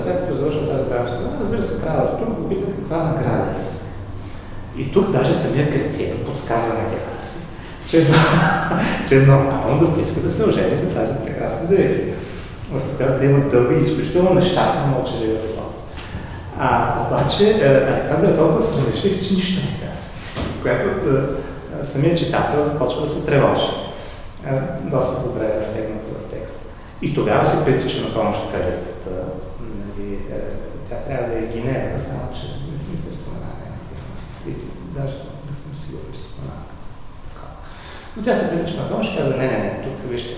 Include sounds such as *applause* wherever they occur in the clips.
След като завършва тази война, разбира се, кралят тук го пита каква награда иска. И тук даже самия Кретиен подсказва на гера си, че, е *laughs* че е нормално да иска да се ожени за тази прекрасна девица. С която да има дълга и изключително нещастна мълчалива живот. А обаче е, Александър е толкова срамежлив, че нищо не казва, което е, е, самият читател започва да се тревожи. Доста добре е разтегнато в текста. И тогава се притича на помощ кралицата. Нали, тя трябва да е гинева, само че не сме се споменали. Даже не съм сигурен, че споменава. Но тя се притича на помощ и казва, не, не, не, тук вижте,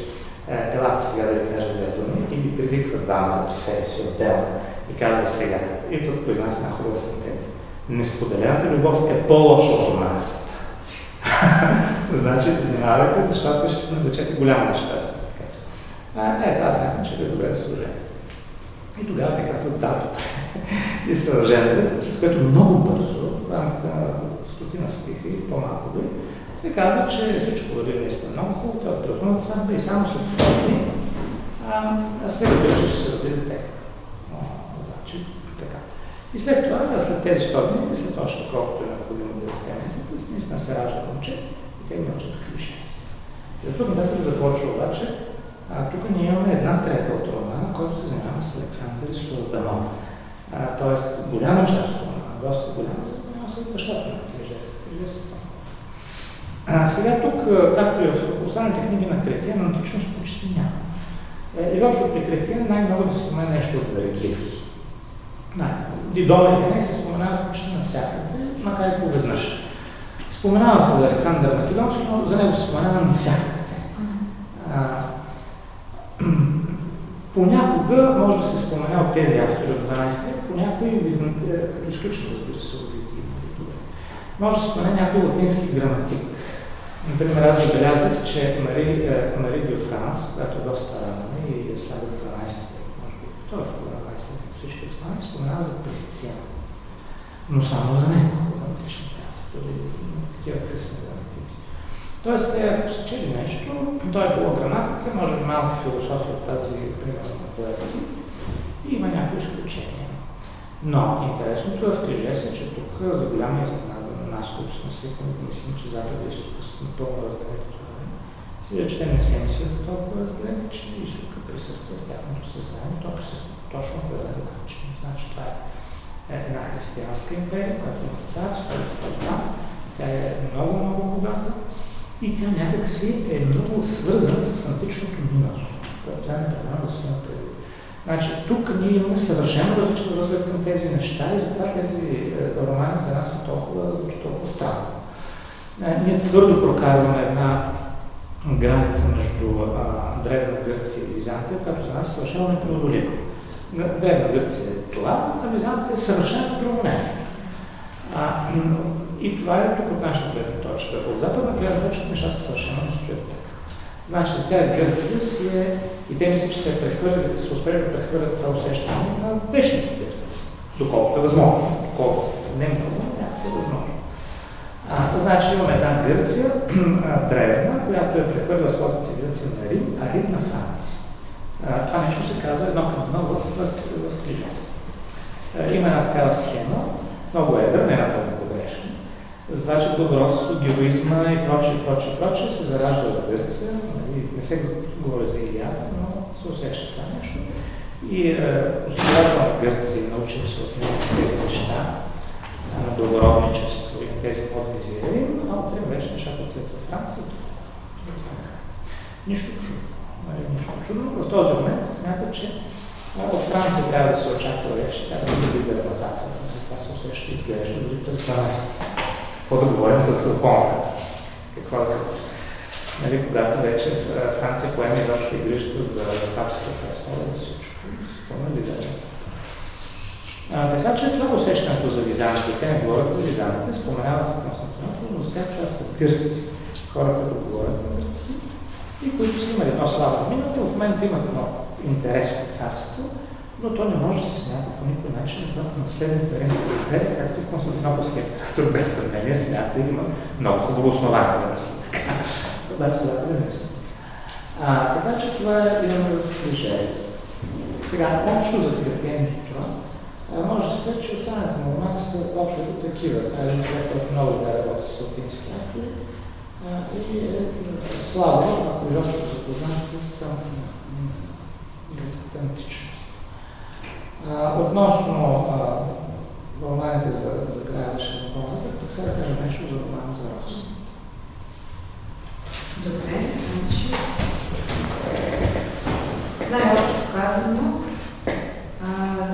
елата сега да ви кажа две думи и ги привиква двамата при себе си отделно и казва сега, и тук произнася една хубава сентенция. Несподелената любов е по-лошо от нас. *laughs* значи, внимавайте, защото ще се навлечете голямо нещастие. А, е, аз смятам, че е добре да се И тогава те казват да, *laughs* и се след което много бързо, в рамките на стотина стиха и по-малко дори, се казва, че всичко върви наистина много хубаво, това е празнуват сватба и само след форми, а, се разбира, че се роди дете. Значи, така. И след това, след тези 100 дни, след още колкото е необходимо 9 месеца, наистина се ражда момче и те мълчат клише. И от нататък започва обаче, а, тук ние имаме една трета от романа, който се занимава с Александър и Сурданов. Тоест, голяма част от романа, доста голяма, се занимава с бащата на Клижес. А, сега тук, както и в останалите книги на Кретия, на античност почти няма. Е, и общо при Кретия най-много да се спомена нещо от Вергилий. Дидон и не се споменава почти навсякъде, макар и поведнъж. Споменава се за Александър Македонски, но за него се споменава навсякъде. Понякога може да се спомена от тези автори от 12 век, по някои изключно разбира се Може да спомена някой латински граматик. Например, аз забелязах, че Мари, е, Мари Дюфранс, която е доста рана и е слага 12 век, може би, втора половина 12 век, всички останали, споменава за Пресциан. Но само за него, от античните автори, такива късни. Тоест, те, ако са чели нещо, той е било граматика, може би малко философия от тази, примерно, на и има някои изключения. Но интересното е в Крижеса, че тук за голяма изненада на нас, които сме свикнали мислим, че Запада и Изтока са напълно разделени си че те не се мислят толкова разделени, че Изтока присъства в тяхното съзнание, то присъства точно по един начин. Значи това е една християнска империя, която има цар, столицата там, тя е много, много богата и тя някакси е много свързана с античното минало, което тя не трябва да се направи. Значи, тук ние имаме съвършено различен възглед към тези неща и затова тези е, романи за нас са толкова, толкова странни. Е, ние твърдо прокарваме една граница между а, Древна Гърция и Византия, която за нас е съвършено непреодолима. Древна Гърция е това, а Византия е съвършено друго нещо. А, и това е тук от нашата гледна точка. От западна гледна точка нещата съвършено стоят така. Значи, тя е Гърция си е, и те мислят, че се прехвърлят, се успели да прехвърлят това усещане на днешните гърци. Доколкото е възможно. Доколкото не много, някакси е възможно. А, значи имаме една Гърция, *clears throat* древна, която е прехвърля своята цивилизация на Рим, а Рим на Франция. Това нещо се казва едно към едно в, в, в, в Има една такава схема, много едра, не погрешна. Значи благородството, героизма и прочее, прочее, прочее се заражда в Гърция. Нали, не се говори за Илиада, но се усеща това нещо. И е, в Гърция научил се от тези неща на благородничество и тези подвизи а утре вече нещата отиват във Франция. Нищо чудно. Нали, нищо чудно. В този момент се смята, че от Франция трябва да се очаква вече, тя да бъде на Запада това ще изглежда дори през 12. Какво да говорим за закона? Какво да нали, когато вече Франция поеме изобщо грижата за папската престола и всичко, да а, така че това усещането за Византия. Те не говорят за Византия, споменават се Константинопол, но за това са гърци, хора, които говорят на гръцки и които са имали едно слава минало, в момента имат едно интересно царство, но то не може да се смята по никой начин за наследните римски както Константинополския император без съмнение смята има много хубаво основание да мисли така. Обаче това не мисля. А, така че това е имаме в Крижес. Сега, общо за кретените съдържанието на романа са общото такива. Това е един човек, много добре работи с латински автори. И е, слава, ако изобщо запознат с гръцката античност. Относно романите за, за края на Шенопоната, тук сега да кажа нещо за романа за Рос. Добре, значи най-общо казано, а, а,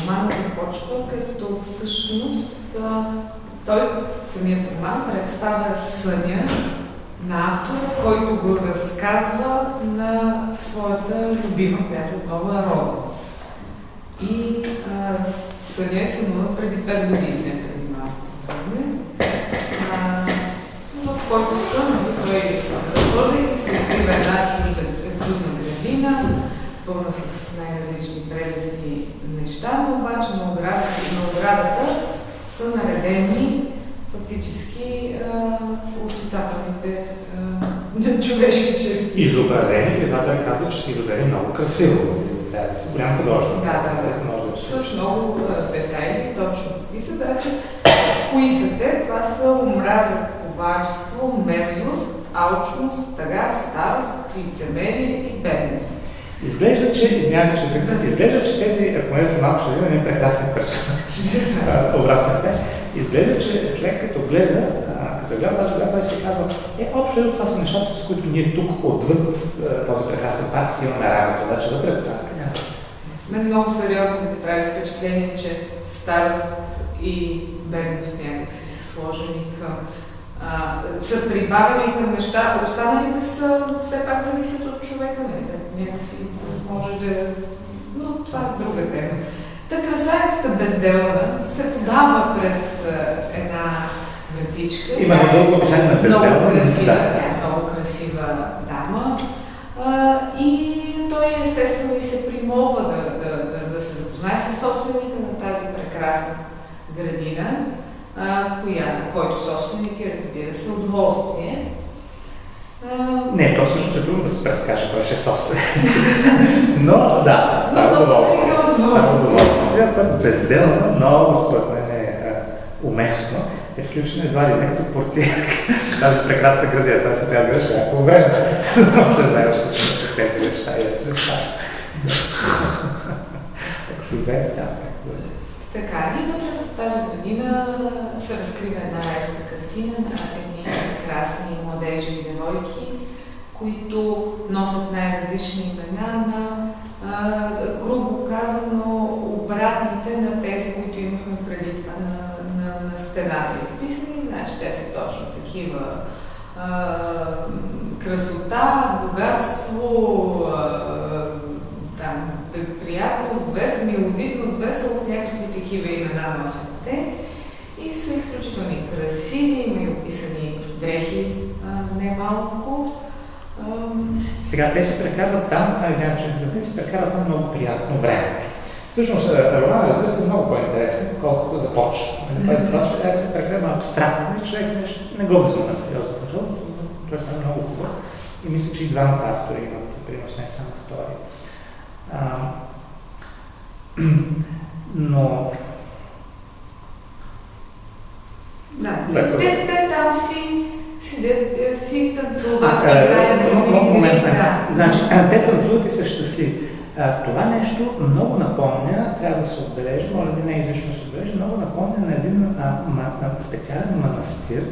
романа започва като всъщност а, той, самият роман, представя съня на автора, който го разказва на своята любима, която отново е Роза. И съня е сънува преди 5 години, не преди малко време, в който сън, нали, той разхождайки се открива една чужда, чудна градина, пълна с най-различни прелестни неща, но обаче на оградата са наредени фактически отрицателните *laughs* човешки черти. Изобразени, писателят каза, че си изобрели много красиво. Да си голям художник. Да, да, да. С много детайли, точно. И задача, кои са те? Това са омраза, коварство, мерзост, алчност, тъга, старост, лицемерие и бедност. Изглежда, че, извинявайте, че принцип, изглежда, че тези, понеже са малко ще един прекрасен персонаж, *laughs* обратно те, изглежда, че човек като гледа, като гледа тази гледа, той си казва, е, общо това са нещата, с които ние тук отвъд този прекрасен парк си имаме работа, значи вътре в парка няма. Мен много сериозно ми прави впечатление, че старост и бедност някак си са сложени към а, са прибавени към неща, останалите са все пак зависят от човека, нали? Някакси можеш да... Но това е друга тема. Та красавицата безделна се подава през а, една вратичка. Има много дълго описание на безделна. Много красива, да. тя е много красива дама. А, и той естествено и се примова да, да, да, да се запознае с собственика на тази прекрасна градина а, коя, който собственик е, разбира се, удоволствие. А... Не, то също е трудно да се предскаже кой ще е собственик. *laughs* Но да, това е удоволствие. Това е удоволствие. Безделно, много според мен е уместно е включено едва ли не като портиер *laughs* тази прекрасна градия. Той се трябва да гледаш някакво време. *laughs* Може да знаеш, че се тези неща и да се Ако се вземе там, така, и вътре в тази година се разкрива една райска картина на прекрасни младежи и девойки, които носят най-различни имена на, а, грубо казано, обратните на тези, които имахме преди това на, на, на стената изписани. Значи те са точно такива а, красота, богатство, а, там, приятност, без миловидност, веселост, някакви такива имена носят те. И са изключително красиви, има и описани дрехи, а, не малко. Сега те се прекарват там, извинявам, че те се прекарват там много приятно време. Всъщност, романът, разбира се, е много по-интересен, колкото започва. Това започва как се прекарва абстрактно и човек не го взима сериозно, той е много хубав. И мисля, че и двамата автори имат принос, не само втори. *clears throat* но да, те, те там си седят, е, си танцуват, играят си. Момент, да. Значи, те танцуват и са щастливи. Това нещо много напомня, трябва да се отбележи, може би не излишно се отбележи, много напомня на един а, ма, специален манастир,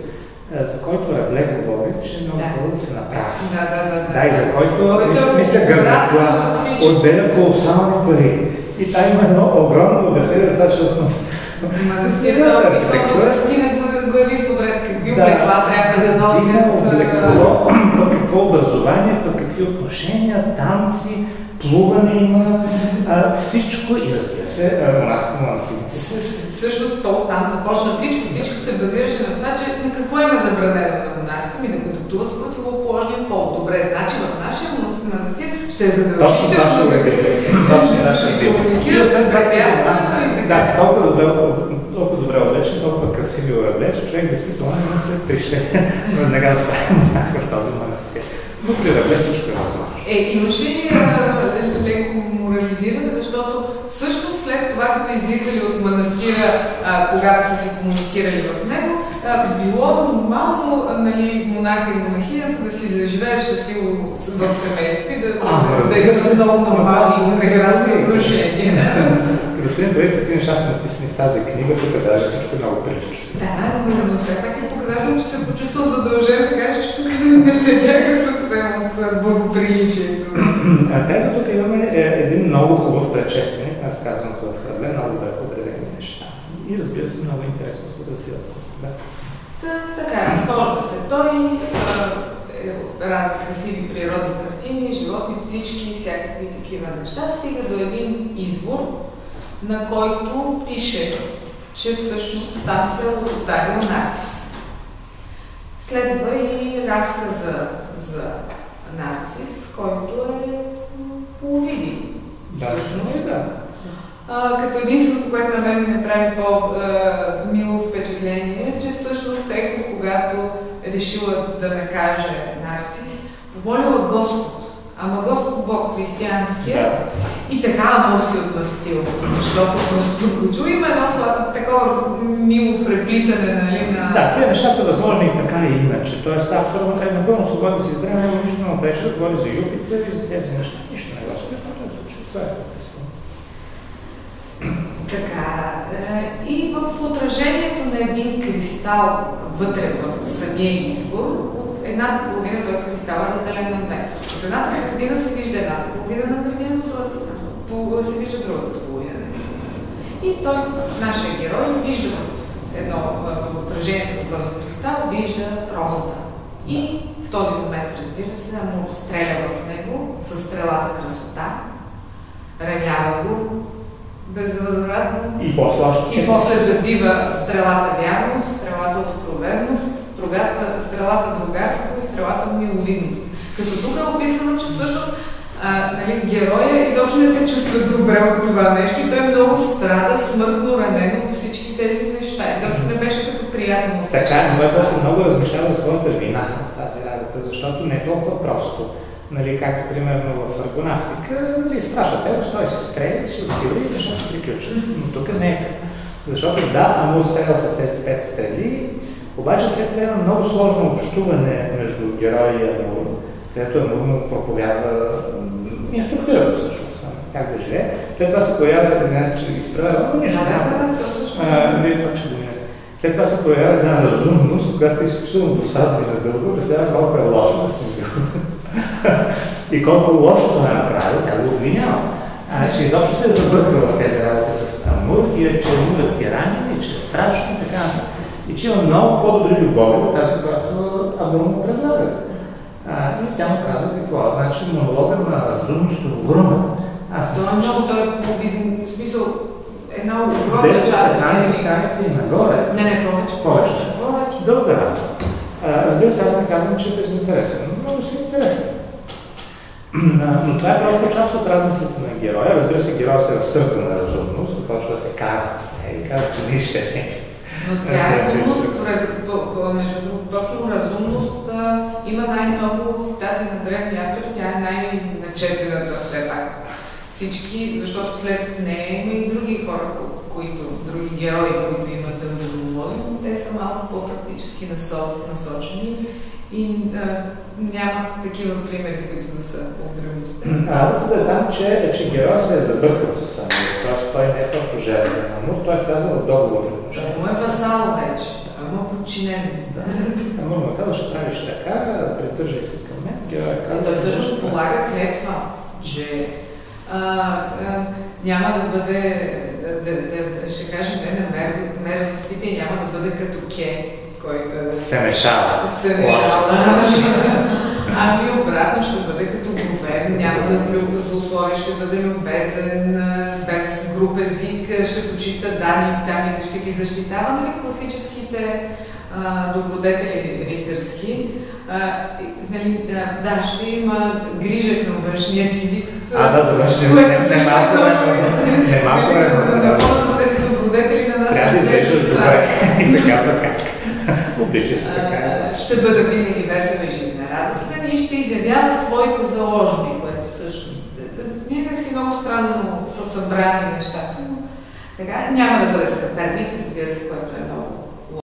за който Рабле говори, че е много да. да се направи. Да, да, да. Да, и за който, мисля, мисля Гърнатла отделя колосални пари. И там има едно огромно обяснение за тази всъщност. Манастирът е описано да стине глави подред, какви облекла трябва да носят. облекло, пък какво образование, пък какви отношения, танци, плуване има, а, всичко и разбира се, монастите монахините. Всъщност то там започна всичко, всичко се базираше на това, че на какво има забранено на монастите ми да контактуват с противоположния пол. Добре, значи в нашия монастир ще е задължително. Точно. Точно регулиране. Да, с толкова добре, толкова красиви облечен, човек действително не се прищете веднага да стане в този манастир. Но при Рабле всичко е възможно. Е, имаше ли леко морализиране, защото всъщност след това, като излизали от манастира, а, когато са се комуникирали в него, а, било нормално нали, монаха и монахинята да си заживеят щастливо в семейство и да, а, да, да имат много нормални и прекрасни отношения. *laughs* Господин Борис, такива неща са написани в тази книга, тук даже всичко е много прилично. Да, но, все пак е показателно, че се почувствал задължен да каже, че тук не, не бяга съвсем от благоприличието. Ето тук имаме е, един много хубав предшественик на разказаното в Хърле, много добре определени неща. И разбира се, много интересно се развива. Да. Та, така, разхожда се той, правят красиви природни картини, животни, птички, всякакви такива неща, стига до един избор, на който пише, че всъщност там се е отдарил Нарцис. Следва и разказа за Нарцис, който е половини. Да, всъщност, да. А, като единственото, което на мен ми направи по-мило впечатление, че всъщност тъй когато решила да накаже Нарцис, помолила Господ Ама Господ Бог християнския да. и така Амор си отмъстил, защото просто го. Има едно такова мило преплитане, нали, на... Да, тези неща са възможни и така и иначе. Тоест, автор е напълно свободен да си избере, няма нищо не пречи да говори за Юпитер и за тези неща. Нищо не го спира, това е така, е, и в отражението на един кристал вътре в самия избор, едната половина той кристал е разделен на две. От едната градина се вижда едната половина на градина, от другата се вижда другата половина на градина. И той, нашия герой, вижда в едно в отражението на този кристал, вижда розата. И в този момент, разбира се, му стреля в него с стрелата красота, ранява го безвъзвратно. И после, и после забива стрелата вярност, стрелата откровенност, стрелата, стрелата другарство и стрелата миловидност. Като тук е описано, че всъщност а, нали, героя изобщо не се чувства добре от това нещо и той много страда, смъртно ранен от всички тези неща. Изобщо не беше като приятно. Така, но е после много размишлява за своята вина в тази работа, защото не е толкова просто. Нали, както примерно в аргонавтика, нали, изпраща те, той се стреля, си отива и нещата приключват. Но тук не е така. Защото да, Амур стрелял с тези пет стрели, обаче след това има много сложно общуване между героя и Амур, където Амур му проповядва инструктора всъщност, как да живее. След това се появява, знаете, че ги изправя, но нищо няма. Вие пак ще го След това се появява една разумност, която е изключително досадна и надълго, да сега колко е лошо да съм бил. *laughs* и колко лошо това е направил, тя го обвинява. А, че изобщо се е забърква в тези работи с Амур и е, че Амур е тиранин и че е страшно и така нататък и че има много по-добри любови от тази, която Абрам му предлага. И тя му каза какво? Значи монолога на разумност е огромен. Аз това е много, той е по смисъл, една огромна част. 15 страници и нагоре. Не, не, повече. Повече. повече. Дълга работа. Разбира се, аз не казвам, че е безинтересен. Много си интересен. Но това е просто част от размислите на героя. Разбира се, героя се разсърда на разумност, започва да се кара с нея и казва, че не но тя е разумност, между другото, точно разумност има най-много цитати на древни автори, тя е най-начетената все пак. Всички, защото след нея има и други хора, които, други герои, които имат дългомолози, но те са малко по-практически насочени и а, няма такива примери, които да са от древността. Работата е там, че, че героя се е забъркал с самия. Тоест той не е просто жертва Амур, той е влязъл в договор. Е васал вече, *laughs* ама подчинен. Амур му казва, ще правиш така, придържай се към мен. Казва, той всъщност полага клетва, че а, а, няма да бъде, да, да, да, ще кажем, не на мерзостите, няма да бъде като ке който се мешава. Се мешава. *laughs* Ами обратно ще бъде като говен, няма да злослови, ще бъде любезен, без груп език, ще почита дани, данните ще ги защитава, нали, класическите а, добродетели рицарски. А, нали, да, да, ще има грижа към външния си вид. А, да, за външния вид. Не, не малко не малко е. На фона на тези добродетели на нас. Трябва да изглеждаш добре *laughs* и се казва как. Облича се така. Ще бъде винаги весел и жизнерадостен и ще изявява своите заложби, което също някак си много странно с събрани нещата, но така няма да бъде скъперник, разбира се, което е много